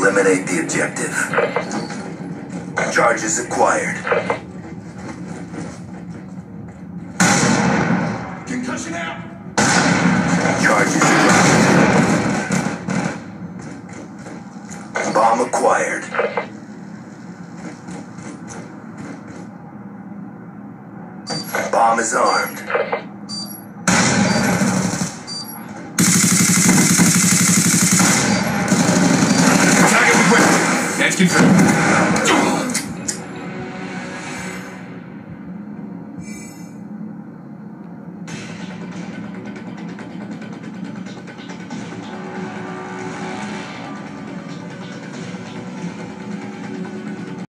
Eliminate the objective. Charges acquired. Concussion out! Charges dropped. Bomb acquired. Bomb is armed. que